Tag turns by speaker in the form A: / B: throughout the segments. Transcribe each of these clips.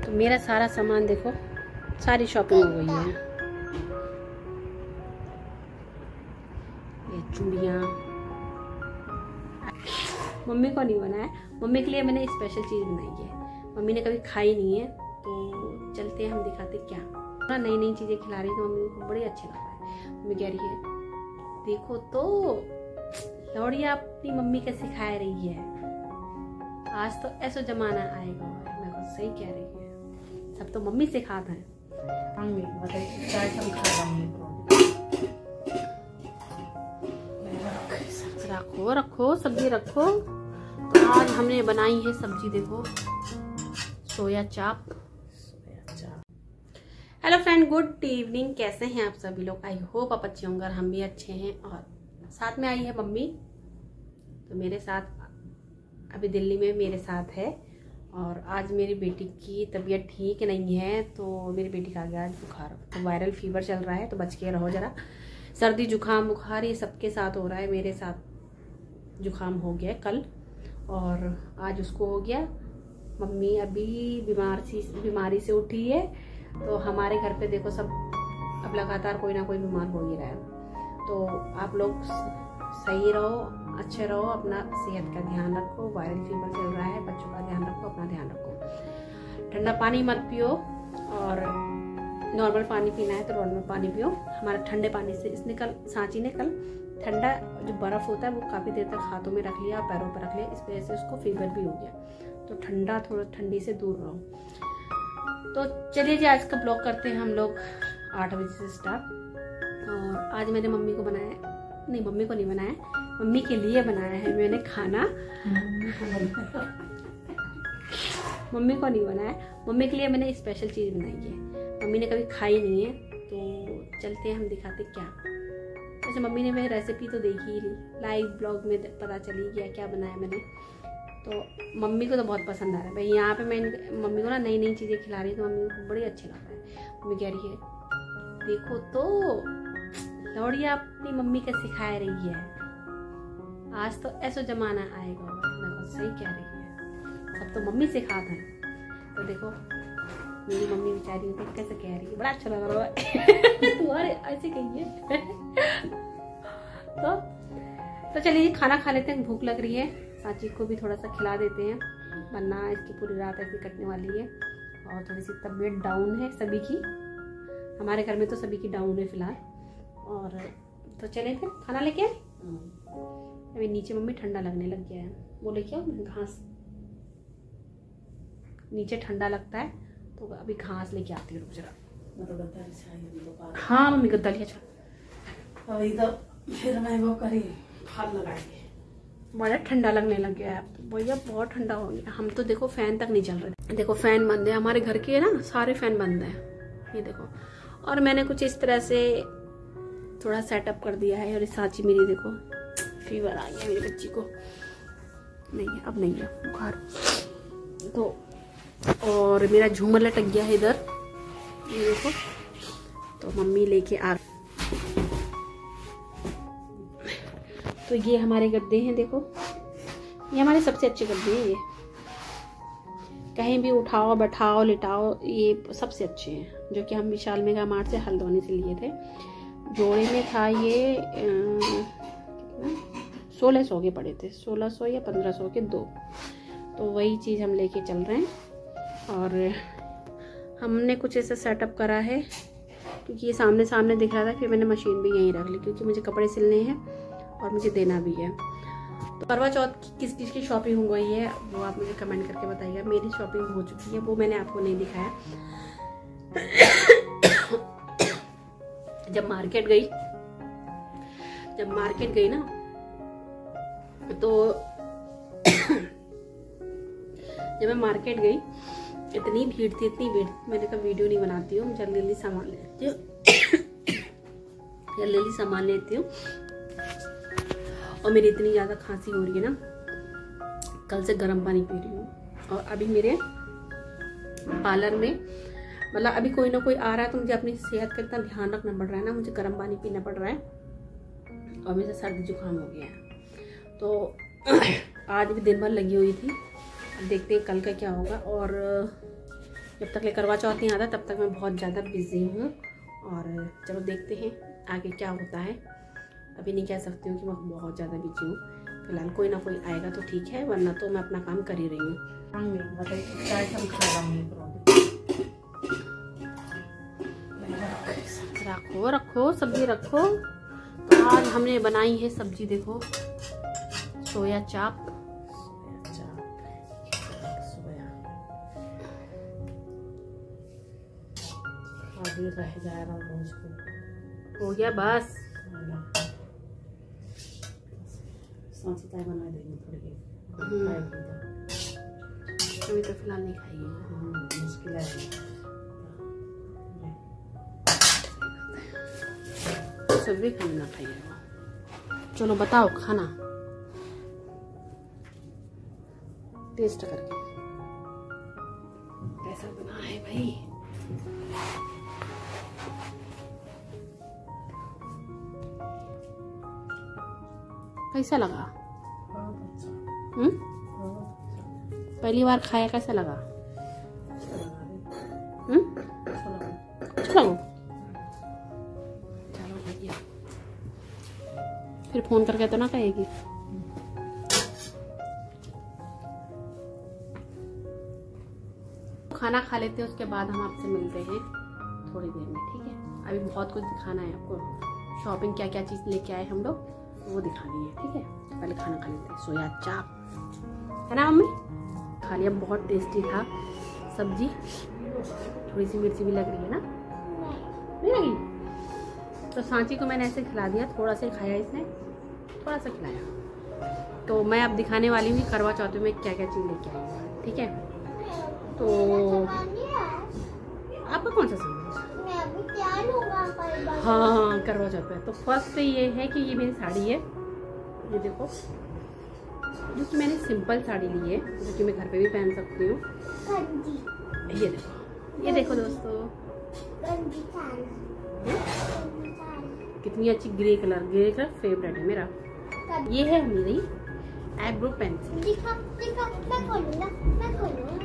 A: तो मेरा सारा सामान देखो, सारी शॉपिंग हो गई है। ये मम्मी को नहीं बनाया, मम्मी के लिए मैंने स्पेशल चीज़ बनाई है। मम्मी ने कभी खाई नहीं है तो चलते हैं, हम दिखाते क्या। ना नई नई चीज़ें खिला रही तो मम्मी को बड़े अच्छे लग रहा है। मम्मी कह रही है, देखो तो। लौड़िया अपनी मम्मी का सिखा रही है? आज तो ऐसा जमाना आएगा मैं को सही कह रही है। सब तो मम्मी सिखाता है। रखो रखो सब्ज़ी रखो। तो आज हमने बनाई है सब्ज़ी देखो। सोया चाप। हेलो फ्रेंड गुड इवनिंग कैसे हैं आप सभी लोग? आई होप आप अच्छे होंगे और हम भी अच्छे हैं और साथ में आई है मम्मी। तो मेरे साथ, अभी दिल्ली में मेरे साथ है। और आज मेरी बेटी की तबीयत ठीक नहीं है तो मेरी बेटी का आ गया आज बुखार। तो वायरल फीवर चल रहा है तो बच के रहो ज़रा। सर्दी, जुकाम, बुखार, ये सबके साथ हो रहा है। मेरे साथ जुकाम हो गया कल। और आज उसको हो गया। मम्मी अभी बीमार सी, बीमारी से उठी है। तो हमारे घर पे देखो सब, अब लगातार कोई ना कोई बीमार हो ही रहा है। तो आप लोग सही रहो, अच्छे रहो, अपना सेहत का ध्यान रखो वायरल फीवर चल रहा है, बच्चों का ध्यान रखो, अपना ध्यान रखो। ठंडा पानी मत पियो और नॉर्मल पानी पीना है तो नॉर्मल पानी पियो। हमारा ठंडे पानी से इसने कल, सांची ने कल ठंडा जो बर्फ़ होता है वो काफ़ी देर तक हाथों में रख लिया, पैरों पर रख लिया, इस वजह से उसको फीवर भी हो गया। तो ठंडा थोड़ा, ठंडी से दूर रहो। तो चलिए जी, आज का ब्लॉग करते हैं हम लोग आठ बजे से स्टार्ट आज मैंने मम्मी को बनाया नहीं, मम्मी को नहीं बनाया, मम्मी के लिए बनाया है। मैंने खाना। मम्मी को नहीं बनाया। मम्मी के लिए मैंने स्पेशल चीज़ बनाई है। मम्मी ने कभी खाई नहीं है तो चलते हैं, हम दिखाते क्या। वैसे मम्मी ने मेरी रेसिपी तो देखी ही नहीं। लाइव ब्लॉग में पता चली गया क्या बनाया मैंने। तो मम्मी को तो बहुत पसंद आ रहा है। भाई, यहाँ पे मैं मम्मी को ना नई नई चीज़ें खिला रही तो मम्मी को बड़े अच्छे लग रहा है। मम्मी कह रही है, देखो तो। लौड़िया अपनी मम्मी का सिखा रही है। आज तो ऐसा जमाना आएगा, मैं को सही कह रही है। सब तो मम्मी सिखाता है। तो देखो, मेरी मम्मी बेचारी को कैसे कह रही है? बड़ा अच्छा लग रहा है। तुम्हारे ऐसे कहिए। तो तो चलिए, खाना खा लेते हैं, भूख लग रही है। साची को भी थोड़ा सा खिला देते हैं। वरना इसकी पूरी रात ऐसी कटने वाली है। और थोड़ी सी तबीयत डाउन है सभी की। हमारे घर में तो सभी की डाउन है फ़िलहाल। और तो चले फिर खाना लेके आए? अभी नीचे मम्मी ठंडा लगने लग गया है। वो लेके आओ घास नीचे ठंडा लगता है तो अभी घास लेके आती हूँ जरा। हाँ मम्मी गद्दा लिया चलो।
B: अभी तो फिर मैं वो करी फल लगाएँगे।
A: बड़ा ठंडा लगने लग गया है। भैया बहुत ठंडा हो गया। हम तो देखो फ़ैन तक नहीं चल रहे देखो फ़ैन बंद है। हमारे घर के ना सारे फ़ैन बंद है। ये देखो। और मैंने कुछ इस तरह से थोड़ा सेटअप कर दिया है और सांची मेरी देखो। फीवर आ गया मेरी बच्ची को। नहीं है अब नहीं है, बुखार। तो और मेरा झूमर लटक गया है इधर। ये देखो तो मम्मी लेके आ तो ये हमारे गद्दे हैं, देखो। ये हमारे सबसे अच्छे गद्दे हैं ये। कहीं भी उठाओ, बैठाओ, लिटाओ, ये सबसे अच्छे हैं, जो कि हम विशाल मेगा मार्ट से हल्द्वानी से लिए थे। जोड़े में था ये सोलह सौ के पड़े थे। सोलह सौ या पंद्रह सौ के दो। तो वही चीज़ हम लेके चल रहे हैं। और हमने कुछ ऐसा सेटअप करा है, क्योंकि ये सामने सामने दिख रहा था, फिर मैंने मशीन भी यहीं रख ली, क्योंकि मुझे कपड़े सिलने हैं और मुझे देना भी है। तो करवा चौथ की किस चीज़ की शॉपिंग हो गई है, वो आप मुझे कमेंट करके बताइएगा। मेरी शॉपिंग हो चुकी है, वो मैंने आपको नहीं दिखाया। जब मार्केट गई, जब मार्केट गई ना तो जब मैं मार्केट गई, इतनी भीड़ थी, इतनी भीड़, मैंने कहा, वीडियो नहीं बनाती हूँ, जल्दी जल्दी सामान लेती हूँ, जल्दी जल्दी सामान लेती हूँ। और मेरी इतनी ज़्यादा खांसी हो रही है ना, कल से गर्म पानी पी रही हूँ। और अभी मेरे पार्लर में मतलब अभी कोई ना कोई आ रहा है तो मुझे अपनी सेहत का इतना ध्यान रखना पड़ रहा है ना, मुझे गर्म पानी पीना पड़ रहा है और मुझे सर्दी जुकाम हो गया है। तो आज भी दिन भर लगी हुई थी। अब देखते हैं कल का क्या होगा और जब तक ले करवा चौथ नहीं आता तब तक मैं बहुत ज़्यादा बिज़ी हूँ और चलो देखते हैं आगे क्या होता है। अभी नहीं कह सकती हूँ कि मैं बहुत ज़्यादा बिज़ी हूँ। फ़िलहाल कोई ना कोई आएगा तो ठीक है, वरना तो मैं अपना काम कर ही रही हूँ। रखो रखो सब्ज़ी रखो। तो आज हमने बनाई है सब्ज़ी देखो। सोया चाप।
B: रह
A: हो गया बस।
B: बना देंगे थोड़ी।
A: अभी तो फ़िलहाल नहीं खाई हाँ,
B: मुश्किल है।
A: सब भी खाना ना खाइएगा चलो बताओ खाना। टेस्ट करके। कैसा बना है भाई? कैसा लगा?
B: अच्छा।
A: हम्म? पहली बार खाया कैसा लगा?
B: अच्छा।
A: हम्म?
B: अच्छा लगा।
A: फिर फ़ोन करके तो ना कहेगी। खाना खा लेते हैं, उसके बाद हम आपसे मिलते हैं थोड़ी देर में, ठीक है? अभी बहुत कुछ दिखाना है आपको। शॉपिंग क्या क्या चीज़ लेके आए हम लोग, वो दिखानी है, ठीक है? पहले खाना खा लेते हैं, सोया चाप। है ना मम्मी? खा लिया, बहुत टेस्टी था। सब्ज़ी? थोड़ी सी मिर्ची भी लग रही है ना? नहीं लगी? तो सांची को मैंने ऐसे खिला दिया थोड़ा सा खाया इसने थोड़ा सा खिलाया। तो मैं अब दिखाने वाली हूँ कि करवा चौथ में क्या क्या चीज़ लेके आई ठीक है? तो आपका कौन सा सामान
C: बात
A: हाँ? हाँ करवा चौथ पे। तो फ़र्स्ट ये है कि ये मेरी साड़ी है ये देखो। जो कि मैंने सिंपल साड़ी ली है जो कि मैं घर पे भी पहन सकती हूँ। ये देखो ये देखो दोस्तों। कितनी अच्छी grey colour grey colour favourite है मेरा। ये है मेरी आईब्रो पेंसिल
C: दिखा दिखा मैं खोलूँगा मैं खोलूँगा।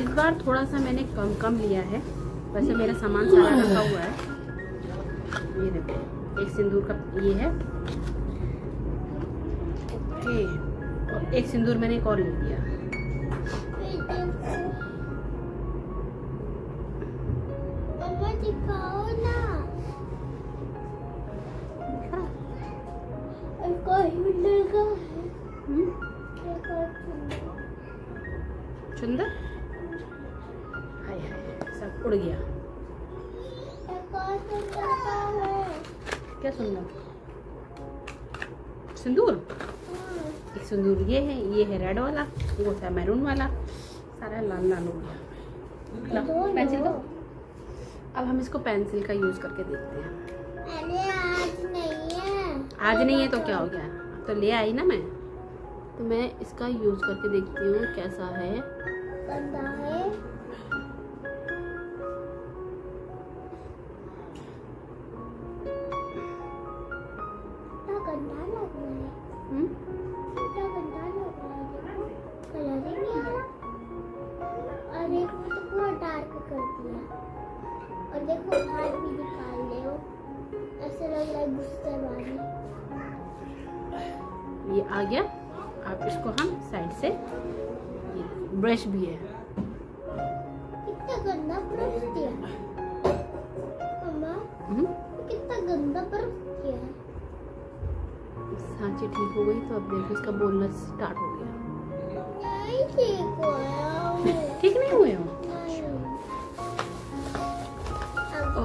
A: इस बार थोड़ा सा मैंने कम कम लिया है। वैसे मेरा सामान सारा रखा हुआ है। ये देखो एक सिंदूर का ये है। ओके और एक सिंदूर मैंने एक और ले लिया।
C: है
A: हाय हाय सब उड़ गया।
C: है
A: क्या सुंदर सिंदूर?
C: हाँ,
A: एक सिंदूर ये है ये है रेड वाला वो था मैरून वाला सारा लाल लाल हो गया। पेंसिल
C: दो।
A: अब हम इसको पेंसिल का यूज़ करके देखते हैं।
C: आज नहीं है
A: तो क्या हो गया? तो ले आई ना मैं। तो मैं इसका यूज़ करके देखती हूँ कैसा है।
C: है।
A: ये आ गया। अब इसको हम साइड से ब्रश भी है।
C: कितना गंदा ब्रश दिया
A: हम्म?
C: कितना गंदा ब्रश दिया
A: सांची ठीक हो गई तो अब देखो इसका बोलना स्टार्ट हो गया।
C: नहीं ठीक
A: ठीक नहीं हुए हो?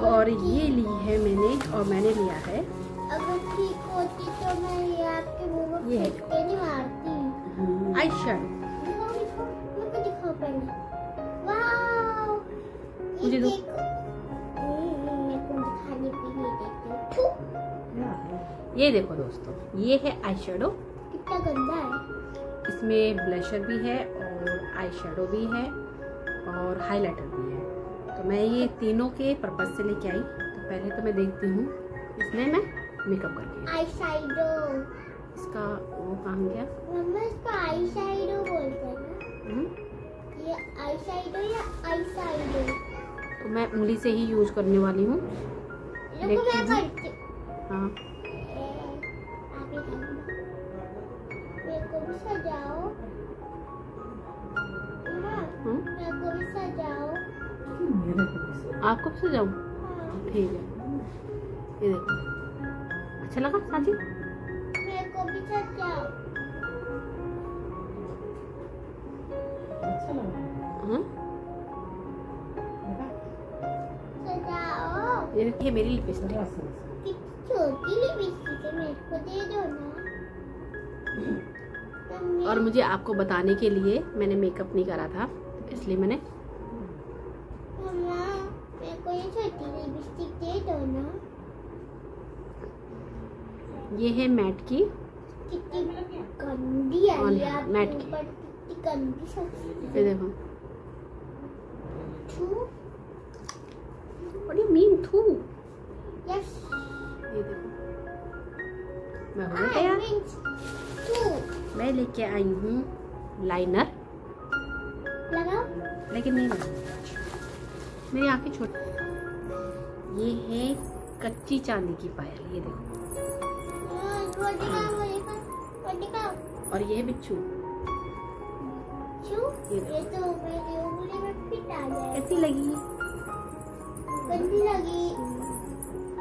A: और ये ली है मैंने और मैंने लिया है।
C: अगर ठीक होती तो में ये
A: है। आई शेडो
C: वाओ
A: मुझे दो। ये देखो दोस्तों ये है आई शेडो
C: कितना गंदा है।
A: इसमें ब्लशर भी है और आई शेडो भी है और हाइलाइटर भी है। तो मैं ये तीनों के पर्पज से लेके आई। तो पहले तो मैं देखती हूँ इसमें मैं मेकअप करके।
C: आई शाइडो
A: इसका वो कहाँ गया
C: मम्मा इसको आई शाइडो बोलते हैं ना।
A: हम्म,
C: ये आई शाइडो या आई शाइडो
A: तो मैं उंगली से ही यूज़ करने वाली हूँ।
C: हूँ। सजाओ।
A: हम्म, आपको भी सजाऊँ?
C: हाँ,
A: ठीक है। ये देखो। अच्छा लगा साजी
B: अच्छा
A: हाँ ये मेरी लिपस्टिक
C: छोटी लिपस्टिक है मेरे को दे दो ना
A: और मुझे आपको बताने के लिए मैंने मेकअप नहीं करा था इसलिए मैंने
C: मेरे को ये छोटी लिपस्टिक दे दो ना।
A: ये है मैट की
C: गंदी है?
A: मैट की।
C: गंदी
A: ये देखो।
C: छू।
A: व्हाट डू मीन थू।
C: यस।
A: ये देखो। मैं हो मैं लेके आई हूँ लाइनर।
C: लगाओ।
A: लेकिन नहीं लगा मेरी आँखें छोटी। ये है कच्ची चांदी की पायल। ये देखो। और ये है बिच्छू। ये
C: ये तो
A: कैसी लगी?
C: गंदी लगी।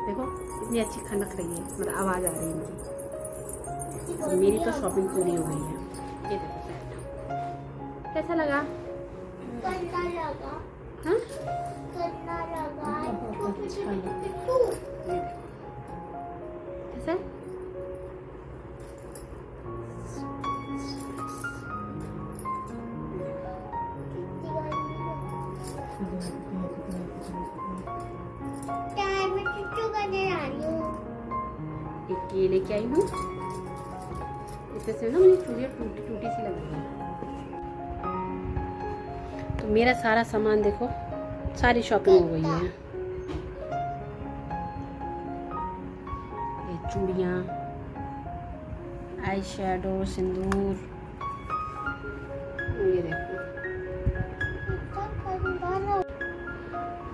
A: देखो इतनी अच्छी खनक रही है मतलब आवाज़ आ रही है मुझे और मेरी तो शॉपिंग पूरी हो गई है। ये देखो कैसा लगा?
C: गंदा लगा।
A: हाँ?
C: लगा।
A: एक ये लेके आई हूँ? इसमें से ना मुझे चूड़ियाँ टूटी टूटी सी लग रही है। तो मेरा सारा सामान देखो, सारी शॉपिंग हो गई है। ये चूड़ियाँ आई शेडो सिंदूर। ये देखो।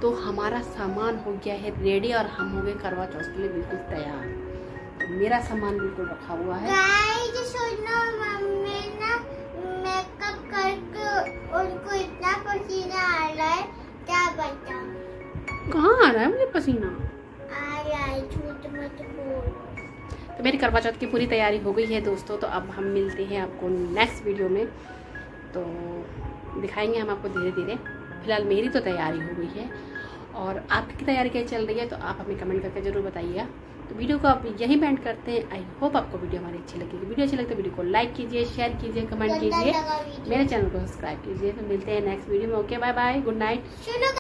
A: तो हमारा सामान हो गया है रेडी और हम हो गए करवा चौथ के लिए बिल्कुल तैयार। तो मेरा सामान बिल्कुल रखा हुआ है।
C: गाइस सुनो मम्मी ना मेकअप करके उनको इतना पसीना आ रहा क्या बताऊँ?
A: कहाँ आ रहा है मुझे पसीना?
C: आ रहा है झूठ मत बोलो।
A: तो मेरी करवा चौथ की पूरी तैयारी हो गई है दोस्तों तो अब हम मिलते हैं आपको नेक्स्ट वीडियो में। तो दिखाएँगे हम आपको धीरे धीरे फ़िलहाल मेरी तो तैयारी हो गई है। और आपकी तैयारी क्या चल रही है तो आप हमें कमेंट करके ज़रूर बताइएगा। तो वीडियो को आप यहीं बैंड करते हैं। आई होप आपको वीडियो हमारी अच्छी लगेगी वीडियो अच्छी लगती है वीडियो को लाइक कीजिए शेयर कीजिए कमेंट कीजिए। मेरे चैनल को सब्सक्राइब कीजिए। तो मिलते हैं नेक्स्ट वीडियो में। Okay bye bye good night